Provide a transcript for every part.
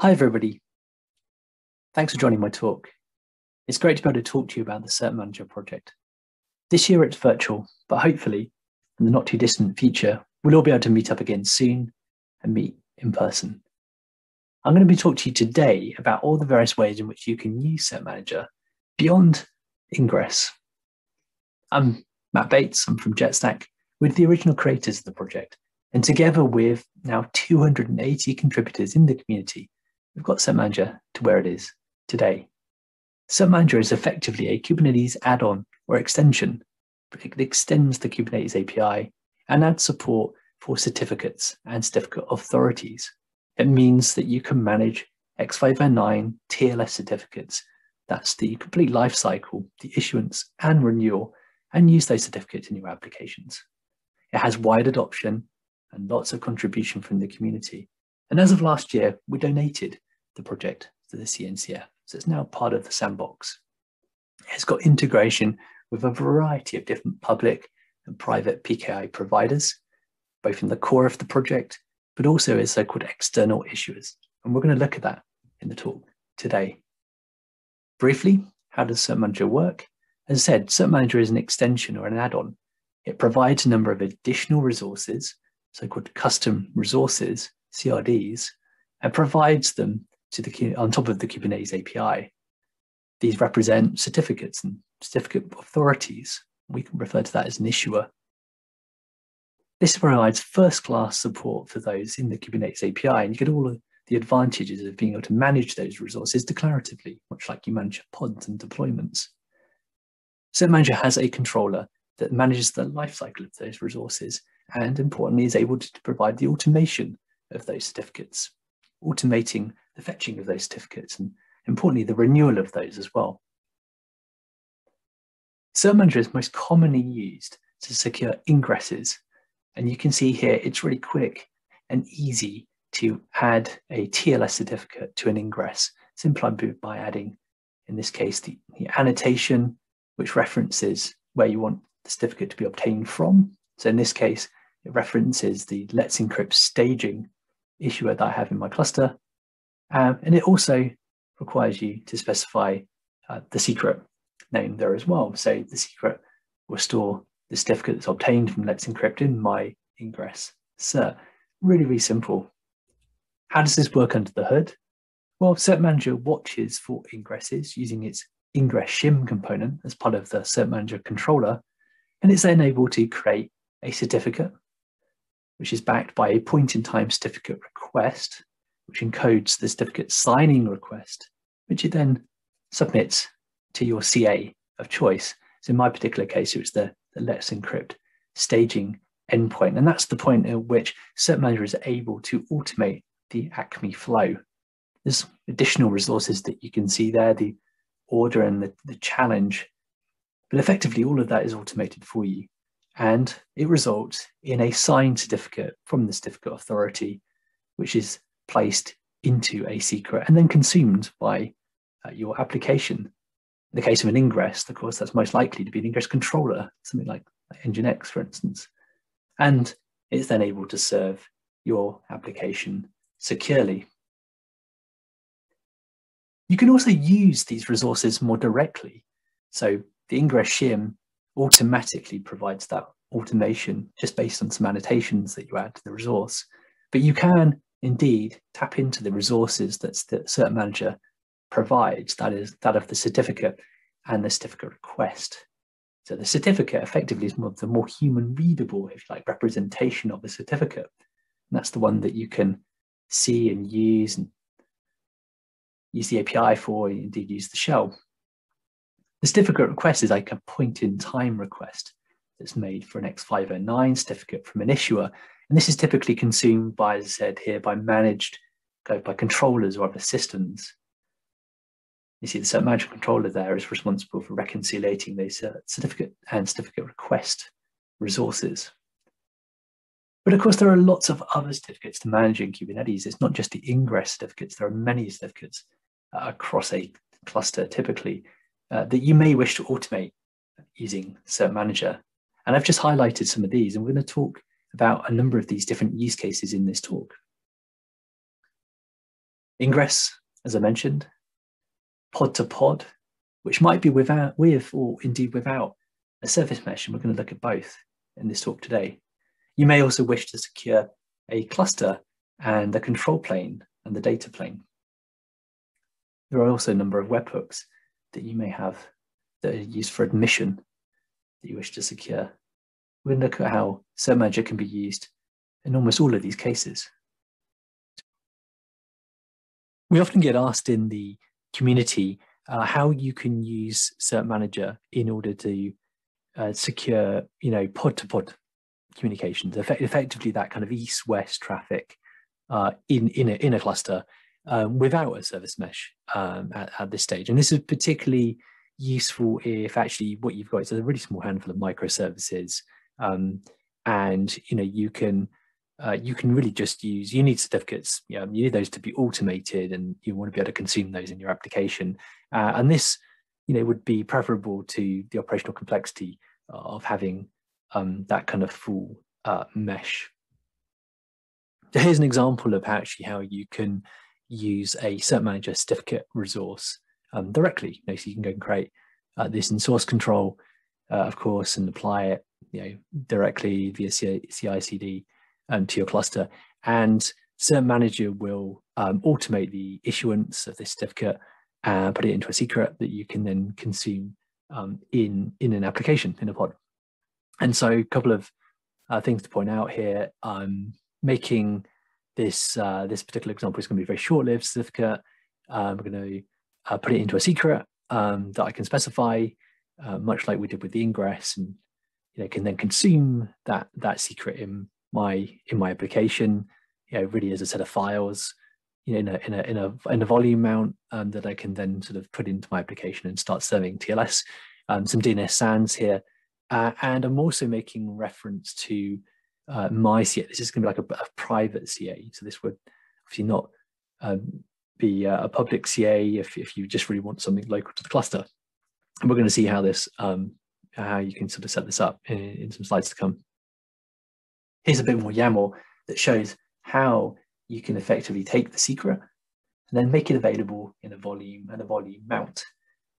Hi, everybody. Thanks for joining my talk. It's great to be able to talk to you about the Cert Manager project. This year it's virtual, but hopefully, in the not too distant future, we'll all be able to meet up again soon and meet in person. I'm going to be talking to you today about all the various ways in which you can use Cert Manager beyond Ingress. I'm Matt Bates, I'm from JetStack, with the original creators of the project, and together with now 280 contributors in the community, we've got Manager to where it is today. Manager is effectively a Kubernetes add-on or extension. It extends the Kubernetes API and adds support for certificates and certificate authorities. It means that you can manage X509 TLS certificates. That's the complete life cycle, the issuance and renewal, and use those certificates in your applications. It has wide adoption and lots of contribution from the community. And as of last year, we donated the project to the CNCF. So it's now part of the sandbox. It's got integration with a variety of different public and private PKI providers, both in the core of the project, but also as so-called external issuers. And we're going to look at that in the talk today. Briefly, how does Cert Manager work? As I said, Cert Manager is an extension or an add-on. It provides a number of additional resources, so-called custom resources, CRDs, and provides them to the on top of the Kubernetes API. These represent certificates and certificate authorities. We can refer to that as an issuer. This provides first-class support for those in the Kubernetes API, and you get all of the advantages of being able to manage those resources declaratively, much like you manage pods and deployments. Cert Manager has a controller that manages the lifecycle of those resources and importantly is able to provide the automation of those certificates, automating the fetching of those certificates and importantly the renewal of those as well. Cert Manager is most commonly used to secure ingresses and you can see here it's really quick and easy to add a TLS certificate to an ingress simply by adding in this case the, the annotation which references where you want the certificate to be obtained from. So in this case, it references the Let's Encrypt staging issuer that I have in my cluster. Um, and it also requires you to specify uh, the secret name there as well. So the secret will store the certificate that's obtained from Let's Encrypt in my ingress cert. Really, really simple. How does this work under the hood? Well, Cert Manager watches for ingresses using its ingress shim component as part of the Cert Manager controller, and it's then able to create a certificate, which is backed by a point in time certificate request, which encodes the certificate signing request, which it then submits to your CA of choice. So in my particular case, it was the, the Let's Encrypt staging endpoint. And that's the point at which Cert Manager is able to automate the ACME flow. There's additional resources that you can see there, the order and the, the challenge. But effectively, all of that is automated for you. And it results in a signed certificate from the certificate authority, which is placed into a secret and then consumed by uh, your application. In the case of an ingress, of course, that's most likely to be an ingress controller, something like, like Nginx, for instance. And it's then able to serve your application securely. You can also use these resources more directly. So the Ingress shim automatically provides that automation just based on some annotations that you add to the resource. But you can indeed tap into the resources that the Cert Manager provides, that is that of the certificate and the certificate request. So the certificate effectively is more the more human readable, if you like, representation of the certificate. And that's the one that you can see and use and use the API for, indeed use the shell. The certificate request is like a point in time request that's made for an X509 certificate from an issuer. And this is typically consumed by, as I said here, by managed, by controllers or other systems. You see the cert management controller there is responsible for reconciliating these uh, certificate and certificate request resources. But of course, there are lots of other certificates to manage in Kubernetes. It's not just the ingress certificates. There are many certificates uh, across a cluster typically uh, that you may wish to automate using Cert Manager. And I've just highlighted some of these, and we're going to talk about a number of these different use cases in this talk. Ingress, as I mentioned, pod to pod, which might be without, with, or indeed without a service mesh, and we're going to look at both in this talk today. You may also wish to secure a cluster and the control plane and the data plane. There are also a number of webhooks that you may have that are used for admission that you wish to secure. To look at how Cert Manager can be used in almost all of these cases. We often get asked in the community uh, how you can use Cert Manager in order to uh, secure, you know, pod-to-pod communications, effect effectively that kind of east-west traffic uh, in in a, in a cluster um, without a service mesh um, at, at, this stage. And this is particularly useful if actually what you've got is a really small handful of microservices, um, and you know you can uh, you can really just use you need certificates. You, know, you need those to be automated, and you want to be able to consume those in your application. Uh, and this you know would be preferable to the operational complexity of having um, that kind of full uh, mesh. So here's an example of actually how you can use a cert manager certificate resource um, directly. You know, so you can go and create uh, this in source control, uh, of course, and apply it you know, directly via CI/CD um, to your cluster. And Cert Manager will um, automate the issuance of this certificate and put it into a secret that you can then consume um, in in an application in a pod. And so, a couple of uh, things to point out here. Um, making this uh, this particular example is going to be very short-lived certificate. We're going to uh, put it into a secret um, that I can specify, uh, much like we did with the ingress, and you know can then consume that that secret in my in my application. You know, really as a set of files, you know, in a in a in a in a volume mount um, that I can then sort of put into my application and start serving TLS. Um, some DNS SANs here, uh, and I'm also making reference to uh, my CA. This is going to be like a, a, private CA. So this would obviously not um, be a public CA if, if you just really want something local to the cluster. And we're going to see how this, um, how you can sort of set this up in, in some slides to come. Here's a bit more YAML that shows how you can effectively take the secret and then make it available in a volume and a volume mount.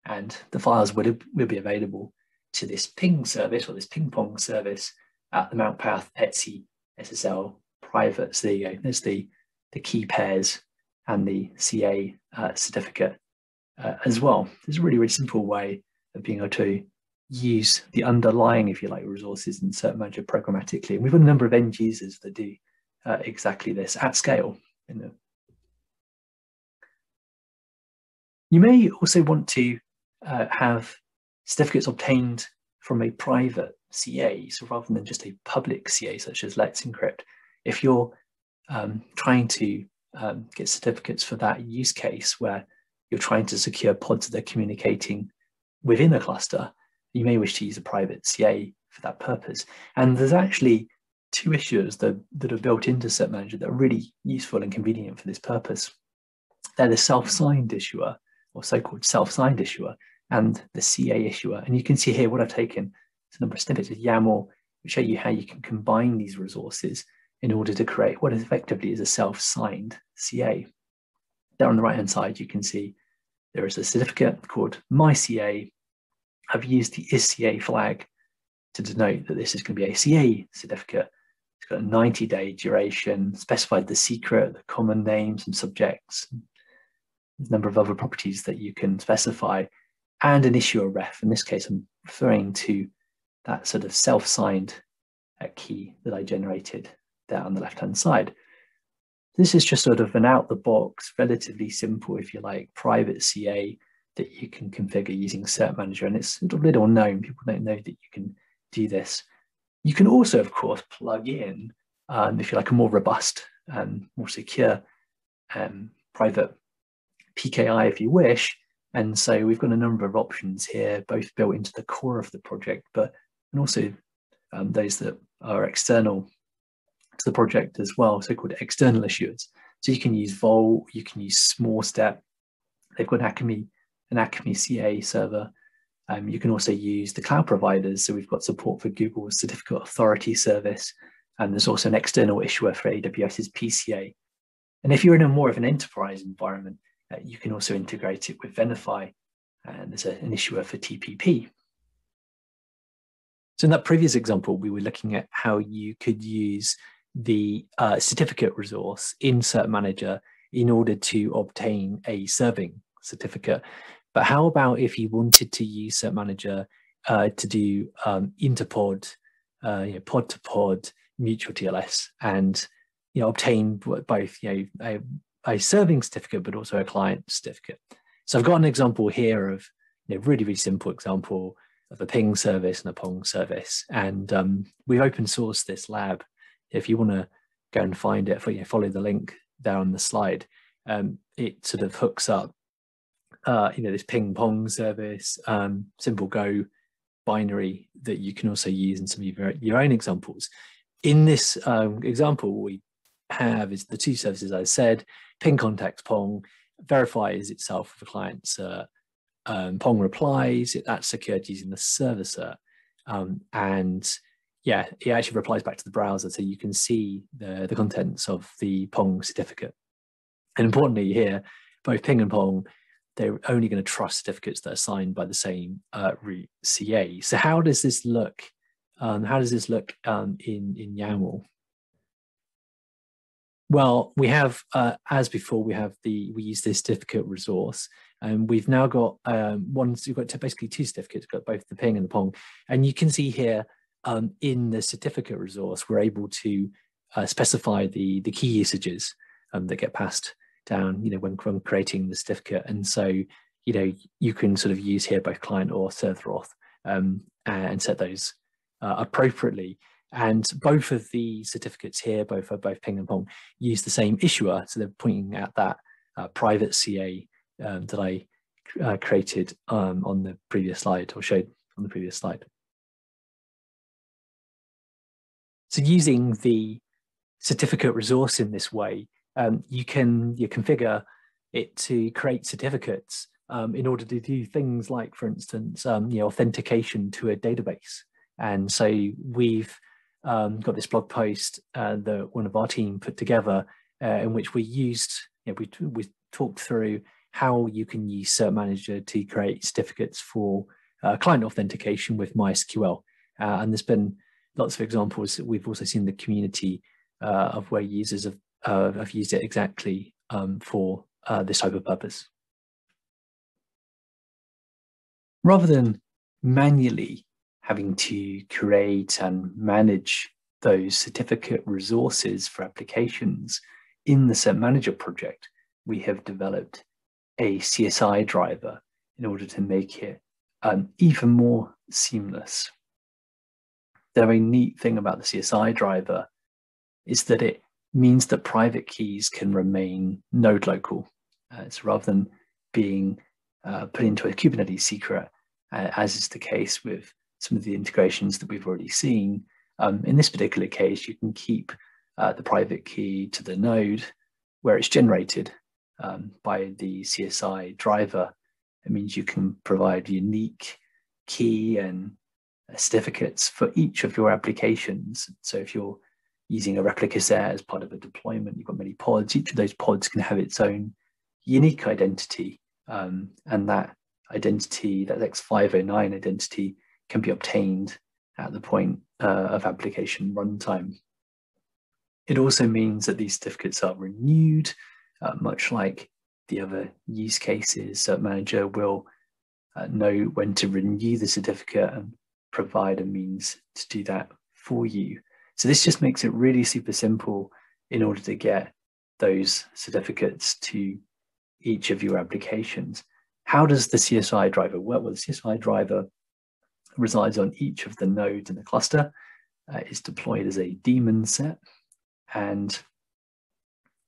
And the files will, will be available to this ping service or this ping pong service at the mount path etc SSL private. So there you go. There's the, the key pairs and the CA uh, certificate uh, as well. There's a really, really simple way of being able to use the underlying, if you like, resources in Cert Manager programmatically. And we've got a number of end users that do uh, exactly this at scale. You may also want to uh, have certificates obtained from a private CA, so rather than just a public CA such as Let's Encrypt, if you're um, trying to um, get certificates for that use case where you're trying to secure pods that are communicating within a cluster, you may wish to use a private CA for that purpose. And there's actually two issues that, that are built into Cert Manager that are really useful and convenient for this purpose. They're the self-signed issuer, or so-called self-signed issuer, and the CA issuer. And you can see here what I've taken is a number of snippets of YAML which show you how you can combine these resources in order to create what effectively is a self-signed CA. There on the right-hand side, you can see there is a certificate called MyCA. I've used the isCA flag to denote that this is going to be a CA certificate. It's got a 90-day duration, specified the secret, the common names and subjects, a number of other properties that you can specify and an issuer ref. In this case, I'm referring to that sort of self-signed uh, key that I generated there on the left-hand side. This is just sort of an out-the-box, relatively simple, if you like, private CA that you can configure using Cert Manager. And it's sort of little known. People don't know that you can do this. You can also, of course, plug in, um, if you like, a more robust and more secure um, private PKI, if you wish, and so we've got a number of options here, both built into the core of the project, but and also um, those that are external to the project as well, so-called external issuers. So you can use Vault, you can use SmallStep. They've got an Acme, an Acme CA server. Um, you can also use the cloud providers. So we've got support for Google's Certificate Authority service, and there's also an external issuer for AWS's PCA. And if you're in a more of an enterprise environment, uh, you can also integrate it with Venafi, and there's a, an issuer for TPP. So in that previous example, we were looking at how you could use the uh, certificate resource in Cert Manager in order to obtain a serving certificate. But how about if you wanted to use Cert Manager uh, to do um, interpod, uh, you know, pod to pod, mutual TLS, and you know obtain both you know a, a serving certificate but also a client certificate. So I've got an example here of you know really really simple example of a ping service and a pong service, and um, we've open sourced this lab. If you want to go and find it, you know, follow the link there on the slide. Um, it sort of hooks up, uh, you know, this ping pong service, um, simple Go binary that you can also use in some of your, your own examples. In this um, example, we have is the two services I said, ping contacts Pong, verifies itself with the client's uh, um, Pong replies, it, that's secured using the server cert. Um, and yeah, it actually replies back to the browser so you can see the, the contents of the Pong certificate. And importantly here, both Ping and Pong, they're only going to trust certificates that are signed by the same uh, root CA. So how does this look? Um, how does this look um, in, in YAML? Well, we have, uh, as before, we have the, we use the certificate resource and we've now got um, one, we've got basically two certificates, got both the ping and the pong. And you can see here um, in the certificate resource, we're able to uh, specify the, the key usages um, that get passed down, you know, when, when creating the certificate. And so, you know, you can sort of use here both client or server auth um, and set those uh, appropriately. And both of the certificates here, both are both Ping and Pong, use the same issuer. So they're pointing at that uh, private CA um, that I uh, created um, on the previous slide or showed on the previous slide. So using the certificate resource in this way, um, you can you configure it to create certificates um, in order to do things like, for instance, um, you know, authentication to a database. And so we've um, got this blog post uh, that one of our team put together uh, in which we used, you know, we, we talked through how you can use Cert Manager to create certificates for uh, client authentication with MySQL. Uh, and there's been lots of examples. We've also seen the community uh, of where users have, uh, have used it exactly um, for this type of purpose. Rather than manually having to create and manage those certificate resources for applications in the Cert Manager project, we have developed a CSI driver in order to make it um, even more seamless. The very neat thing about the CSI driver is that it means that private keys can remain node local. Uh, so rather than being uh, put into a Kubernetes secret, uh, as is the case with some of the integrations that we've already seen. Um, in this particular case, you can keep uh, the private key to the node where it's generated um, by the CSI driver. It means you can provide unique key and uh, certificates for each of your applications. So if you're using a replica set as part of a deployment, you've got many pods. Each of those pods can have its own unique identity. Um, and that identity, that X509 identity, can be obtained at the point uh, of application runtime. It also means that these certificates are renewed, uh, much like the other use cases. Cert Manager will uh, know when to renew the certificate and provide a means to do that for you. So this just makes it really super simple in order to get those certificates to each of your applications. How does the CSI driver work? Well, the CSI driver resides on each of the nodes in the cluster. Uh, is deployed as a daemon set. And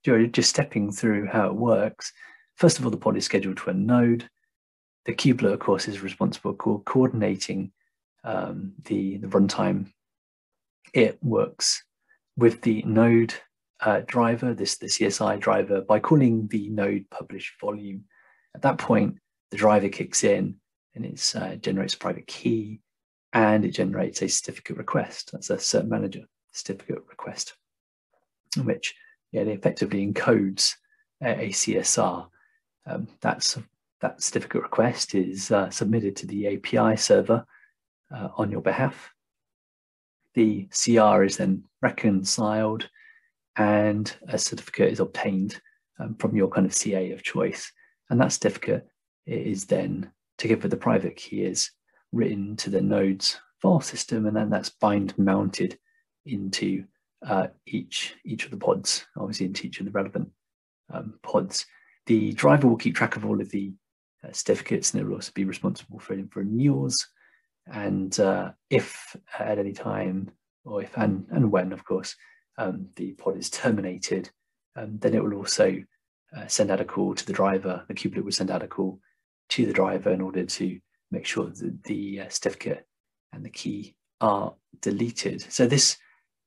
just stepping through how it works, first of all, the pod is scheduled to a node. The kubelet, of course, is responsible for coordinating um, the, the runtime. It works with the node uh, driver, this the CSI driver, by calling the node publish volume. At that point, the driver kicks in and it uh, generates a private key and it generates a certificate request. That's a cert manager certificate request, which yeah, it effectively encodes a, CSR. Um, that's that certificate request is uh, submitted to the API server uh, on your behalf. The CR is then reconciled and a certificate is obtained um, from your kind of CA of choice. And that certificate is then, together the private key, is written to the node's file system, and then that's bind mounted into uh, each each of the pods, obviously into each of the relevant um, pods. The driver will keep track of all of the uh, certificates, and it will also be responsible for for renewals. And uh, if at any time, or if and and when, of course, um, the pod is terminated, um, then it will also uh, send out a call to the driver. The kubelet will send out a call to the driver in order to make sure that the uh, certificate and the key are deleted. So this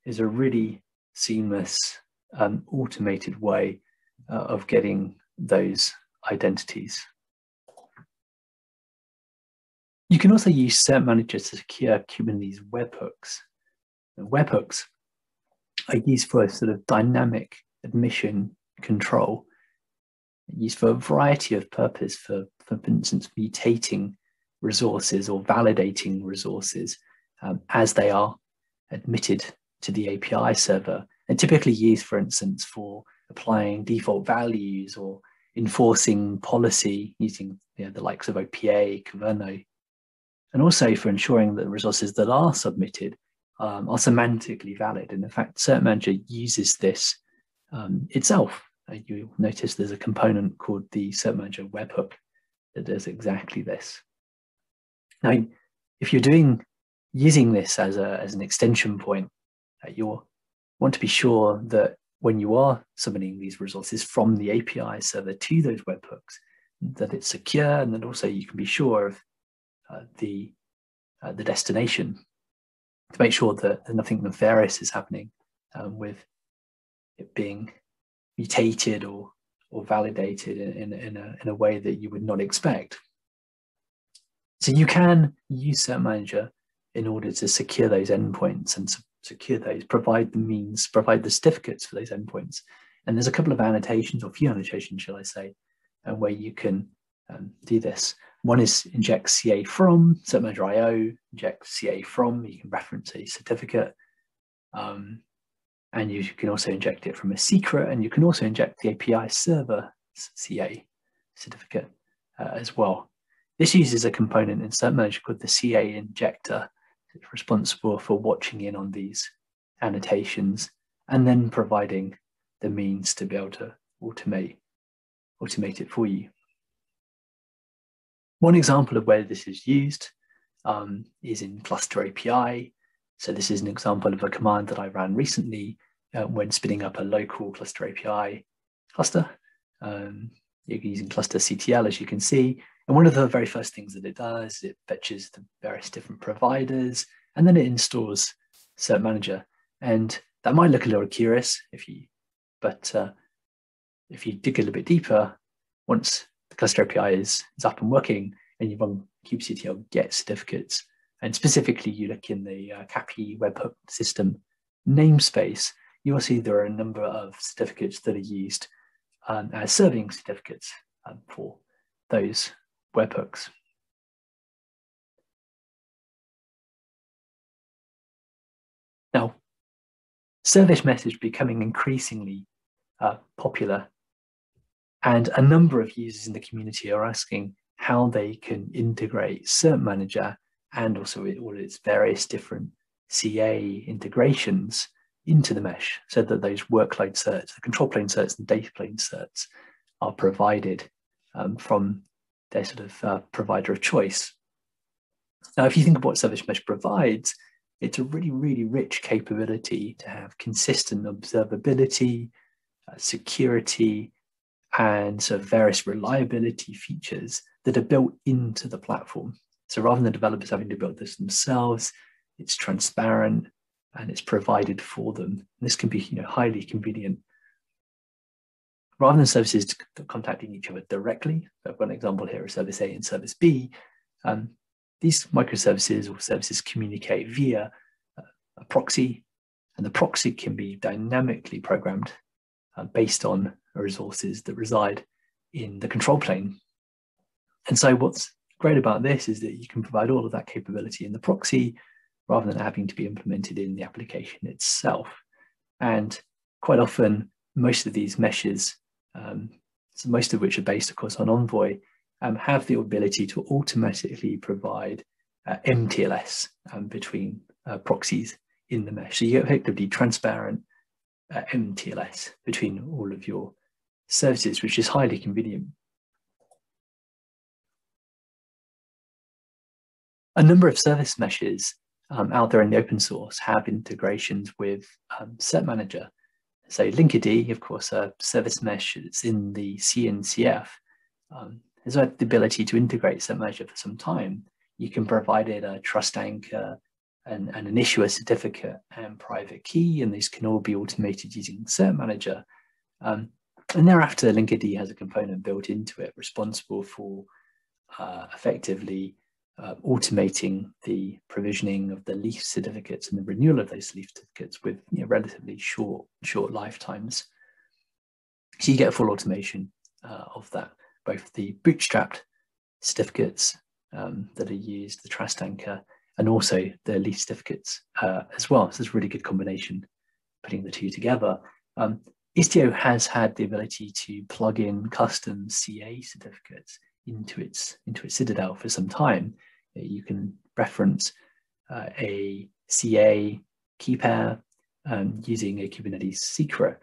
is a really seamless, um, automated way uh, of getting those identities. You can also use Cert Manager to secure Kubernetes webhooks. Webhooks are used for a sort of dynamic admission control, used for a variety of purpose, for, for instance, mutating resources or validating resources um, as they are admitted to the API server, and typically used, for instance, for applying default values or enforcing policy using you know, the likes of OPA, Kyverno, and also for ensuring that resources that are submitted um, are semantically valid. And in fact, Cert Manager uses this um, itself. Uh, you notice there's a component called the Cert Manager webhook that does exactly this. Now, if you're doing using this as a as an extension point, uh, you want to be sure that when you are submitting these resources from the API server to those webhooks, that it's secure and that also you can be sure of uh, the uh, the destination to make sure that nothing nefarious is happening um, with it being mutated or or validated in, in, in, a, in a way that you would not expect. So you can use Cert Manager in order to secure those endpoints and secure those, provide the means, provide the certificates for those endpoints. And there's a couple of annotations, or few annotations, shall I say, uh, where you can um, do this. One is inject CA from, Cert Manager IO, inject CA from, you can reference a certificate. Um, and you can also inject it from a secret, and you can also inject the API server CA certificate uh, as well. This uses a component in Cert Manager called the CA injector. It's responsible for watching in on these annotations and then providing the means to be able to automate, automate it for you. One example of where this is used um, is in Cluster API. So this is an example of a command that I ran recently uh, when spinning up a local Cluster API cluster. Um, you're using Cluster CTL, as you can see. And one of the very first things that it does, it fetches the various different providers, and then it installs Cert Manager. And that might look a little curious if you, but uh, if you dig a little bit deeper, once the cluster API is, is up and working and you run kubectl get certificates, and specifically you look in the uh, CAPI webhook system namespace, you will see there are a number of certificates that are used um, as serving certificates um, for those webhooks. Now, service message becoming increasingly uh, popular and a number of users in the community are asking how they can integrate Cert Manager and also all its various different CA integrations into the mesh so that those workload certs, the control plane certs and data plane certs are provided um, from their sort of uh, provider of choice. Now, if you think of what Service Mesh provides, it's a really, really rich capability to have consistent observability, uh, security, and so various reliability features that are built into the platform. So rather than developers having to build this themselves, it's transparent and it's provided for them. This can be you know, highly convenient. Rather than services contacting each other directly, I've got an example here of service A and service B. Um, these microservices or services communicate via a proxy, and the proxy can be dynamically programmed uh, based on resources that reside in the control plane. And so what's great about this is that you can provide all of that capability in the proxy rather than having to be implemented in the application itself. And quite often, most of these meshes, um, so most of which are based, of course, on Envoy, um, have the ability to automatically provide uh, MTLS um, between uh, proxies in the mesh. So you get effectively transparent uh, MTLS between all of your services, which is highly convenient. A number of service meshes um, out there in the open source have integrations with um, Cert Manager. So Linkerd, of course, a service mesh that's in the CNCF, um, has had the ability to integrate Cert Manager for some time. You can provide it a trust anchor and, and an issuer certificate and private key, and these can all be automated using Cert Manager. Um, and thereafter, Linkerd has a component built into it responsible for uh, effectively uh, automating the provisioning of the leaf certificates and the renewal of those leaf certificates with you know, relatively short short lifetimes. So you get full automation uh, of that, both the bootstrapped certificates um, that are used, the trust anchor, and also the leaf certificates uh, as well. So it's a really good combination putting the two together. Um, Istio has had the ability to plug in custom CA certificates into its into its Citadel for some time. You can reference uh, a CA key pair um, using a Kubernetes secret.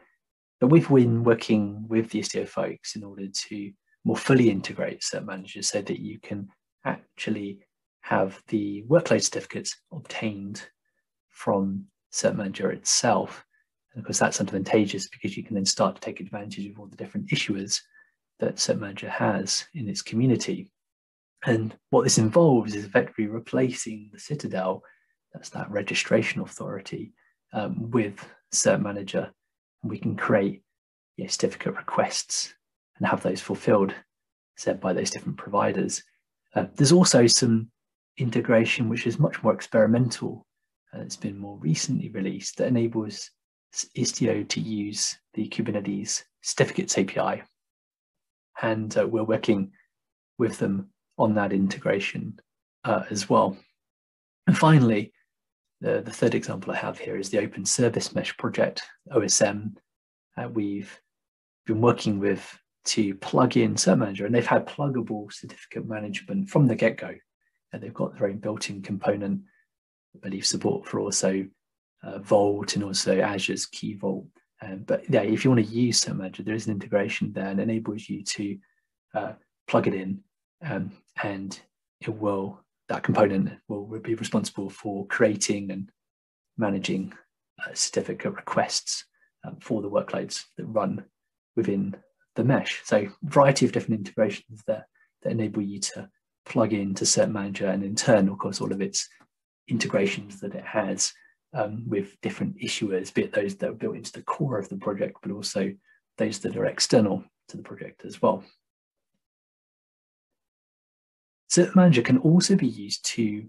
But we've been working with the Istio folks in order to more fully integrate cert managers so that you can actually have the workload certificates obtained from cert manager itself. And of course, that's advantageous because you can then start to take advantage of all the different issuers that manager has in its community. And what this involves is effectively replacing the Citadel, that's that registration authority, um, with Cert Manager. And we can create you know, certificate requests and have those fulfilled said by those different providers. Uh, there's also some integration which is much more experimental. and it's been more recently released that enables Istio to use the Kubernetes certificates API. And uh, we're working with them on that integration uh, as well. And finally, the, the third example I have here is the Open Service Mesh project, OSM. Uh, we've been working with to plug in Cert Manager, and they've had pluggable certificate management from the get-go. And they've got their own built-in component, I believe support for also uh, Vault and also Azure's Key Vault. Um, but yeah, if you want to use Cert Manager, there is an integration there and enables you to uh, plug it in um, and it will that component will be responsible for creating and managing uh, certificate requests um, for the workloads that run within the mesh. So variety of different integrations there that enable you to plug into Cert Manager and in turn, of course, all of its integrations that it has um, with different issuers, be it those that are built into the core of the project, but also those that are external to the project as well. Cert Manager can also be used to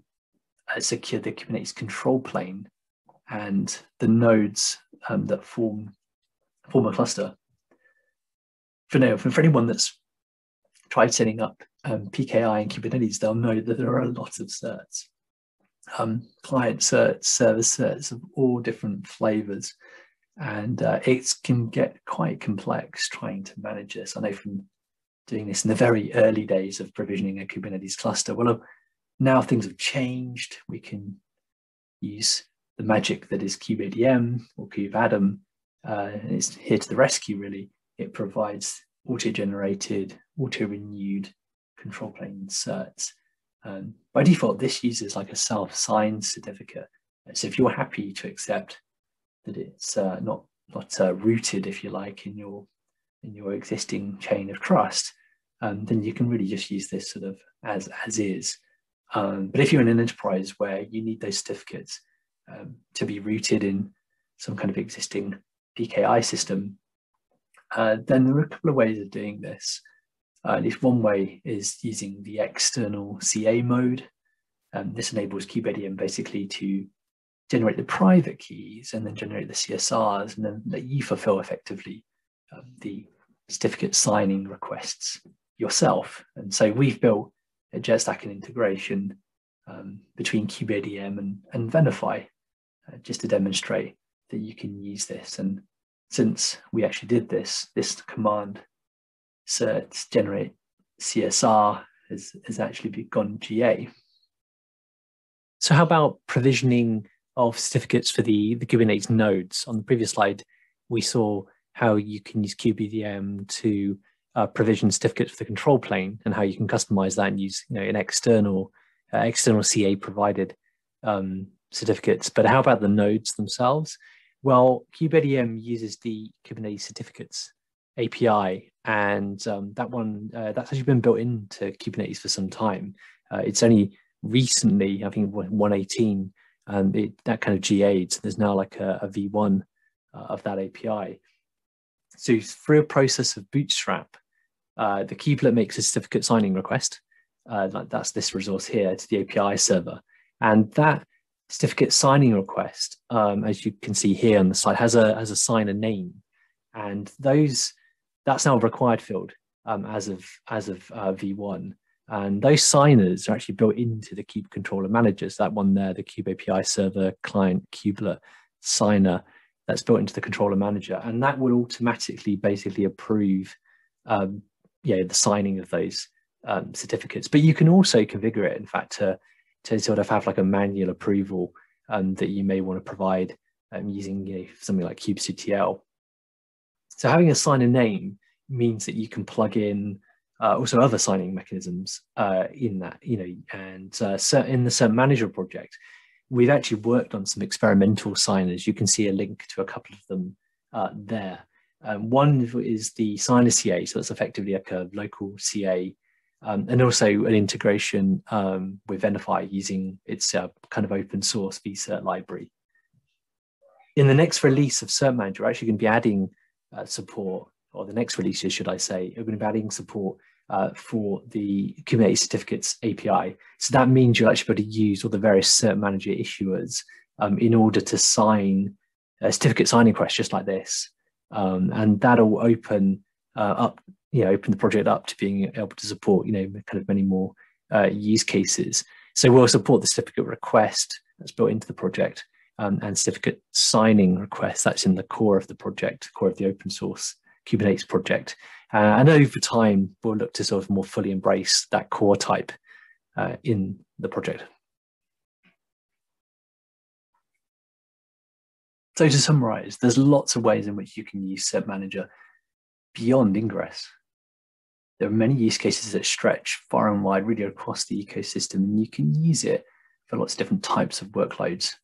uh, secure the Kubernetes control plane and the nodes um, that form, form a cluster. For now, for anyone that's tried setting up um, PKI in Kubernetes, they'll know that there are a lot of certs. Um, client certs, service certs of all different flavors. And uh, it can get quite complex trying to manage this. I know from doing this in the very early days of provisioning a Kubernetes cluster. Well, now things have changed. We can use the magic that is kubeadm or kubeadm. Uh, it's here to the rescue, really. It provides auto-generated, auto-renewed control plane certs. Um, by default, this uses like a self-signed certificate. So if you're happy to accept that it's uh, not not uh, rooted, if you like, in your in your existing chain of trust, um, then you can really just use this sort of as as is. Um, but if you're in an enterprise where you need those certificates um, to be rooted in some kind of existing PKI system, uh, then there are a couple of ways of doing this. Uh, at least one way is using the external CA mode. Um, this enables kubeadm basically to generate the private keys and then generate the CSRs and then let you fulfill effectively uh, the certificate signing requests yourself. And so we've built a JetStack integration um, between KubeADM and, and Venafi uh, just to demonstrate that you can use this. And since we actually did this, this command cert generate CSR has, has actually gone GA. So how about provisioning of certificates for the, the Kubernetes nodes? On the previous slide, we saw how you can use KubeADM to uh, provision certificates for the control plane and how you can customize that and use you know an external uh, external CA provided um, certificates. But how about the nodes themselves? Well, KubeADM uses the Kubernetes certificates API, and um, that one uh, that's actually been built into Kubernetes for some time. Uh, it's only recently, I think, 118, and it, that kind of GA'd. So there's now like a a V1 uh, of that API. So through a process of Bootstrap, uh, the kubelet makes a certificate signing request. Uh, that's this resource here to the API server. And that certificate signing request, um, as you can see here on the side, has a has a signer name, and those that's now a required field um, as of as of uh, V1. And those signers are actually built into the Kube controller managers. That one there, the Kube API server client kubelet signer, that's built into the controller manager, and that will automatically basically approve um, yeah, the signing of those um, certificates. But you can also configure it, in fact, to, to sort of have like a manual approval um, that you may want to provide um, using you know, something like kubectl. So having a signer name means that you can plug in uh, also other signing mechanisms uh, in that, you know, and uh, in the cert manager project, we've actually worked on some experimental signers. You can see a link to a couple of them uh, there. Um, one is the signer CA, so it's effectively like a local CA, um, and also an integration um, with Venafi using its uh, kind of open source vCert library. In the next release of Cert Manager, we're actually going to be adding uh, support, or the next releases, should I say, we're going to be adding support uh, for the Kubernetes certificates API. So that means you'll actually be able to use all the various Cert Manager issuers um, in order to sign a certificate signing request just like this um, and that'll open uh, up, you know, open the project up to being able to support, you know, kind of many more uh, use cases. So we'll support the certificate request that's built into the project um, and certificate signing requests. That's in the core of the project, core of the open source Kubernetes project. Uh, and over time, we'll look to sort of more fully embrace that core type uh, in the project. So to summarize, there's lots of ways in which you can use Cert Manager beyond Ingress. There are many use cases that stretch far and wide, really across the ecosystem, and you can use it for lots of different types of workloads,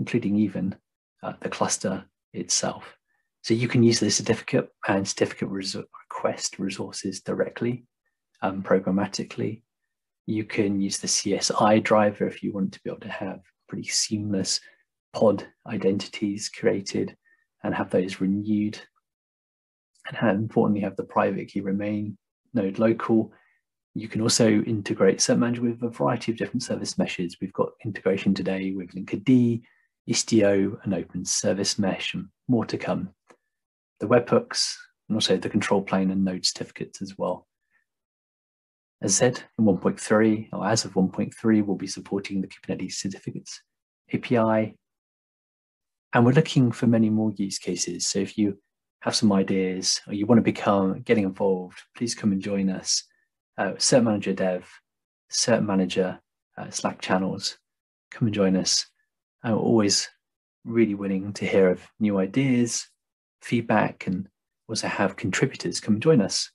including even uh, the cluster itself. So you can use the certificate and certificate res- request resources directly, um, programmatically. You can use the CSI driver if you want to be able to have pretty seamless pod identities created and have those renewed. And how importantly, have the private key remain node local. You can also integrate Cert Manager with a variety of different service meshes. We've got integration today with Linkerd, Istio, and Open Service Mesh, and more to come. The webhooks, and also the control plane and node certificates as well. As said, in 1.3, or as of 1.3, we'll be supporting the Kubernetes certificates API and we're looking for many more use cases. So if you have some ideas or you want to become getting involved, please come and join us. Uh, Cert Manager Dev, Cert Manager uh, Slack channels. Come and join us. I'm always really willing to hear of new ideas, feedback, and also have contributors come join us.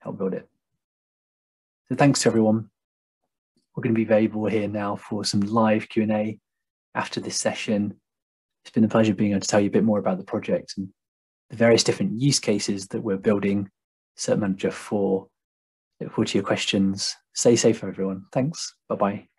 Help build it. So thanks to everyone. We're going to be available here now for some live Q&A after this session. It's been a pleasure being able to tell you a bit more about the project and the various different use cases that we're building Cert Manager for. Look forward to your questions. Stay safe, everyone. Thanks. Bye bye.